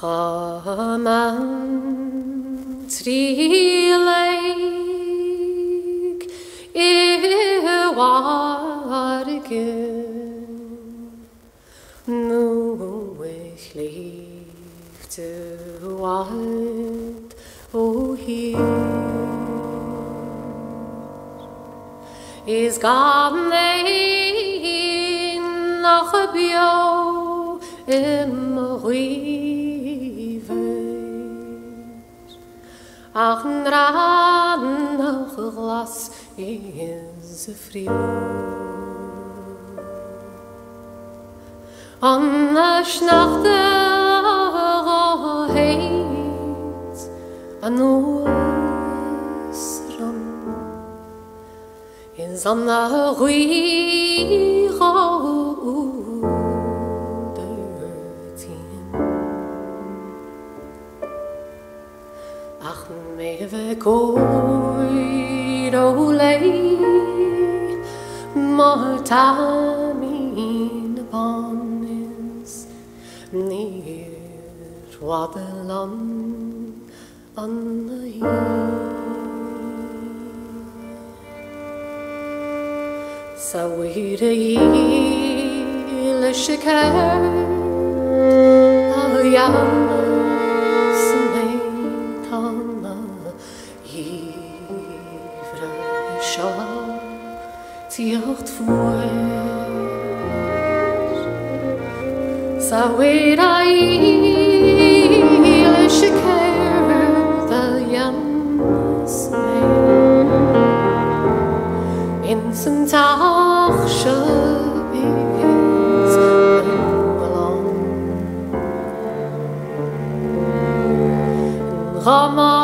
Chaman trileg iwargen Nu ich liefde wald o hier Is gab nei nach bio im rive Ach ran nach glas is frio An a schnachte heit an nos ran In sanna ruira Ach meve koid o lei Mar tamin panis Nir wadelan an Sa wir le sha tiocht fuer Sa wir le shiker the me in some tach along Ramasa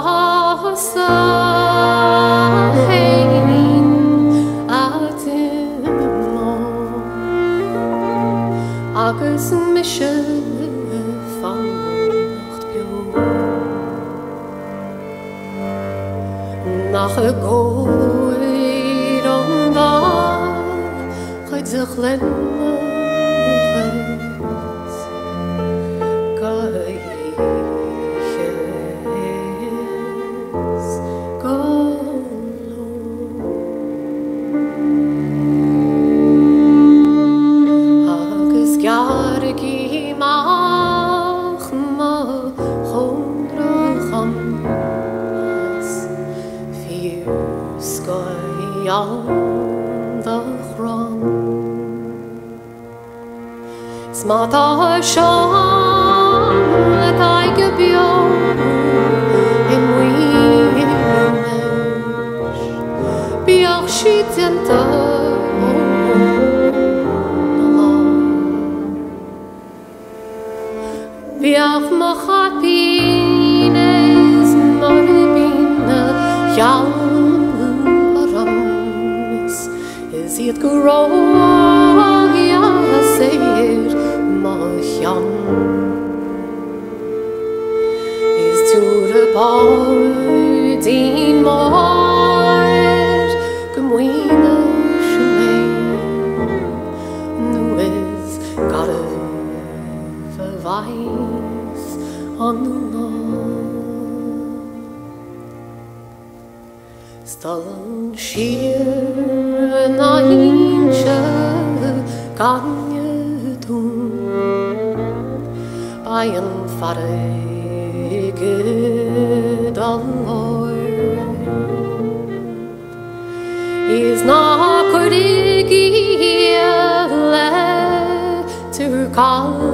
nach a goy rom va khoyt skoi andachram Smata shan let I gebio in winesh Biach shitenta Biach machapines Seir machan Is to the bar din mar Gymwyna Nu is gotta verweis an Stallen schier na inse kan je doen Bei een farige dan Is na kordigiele tur kallen Mar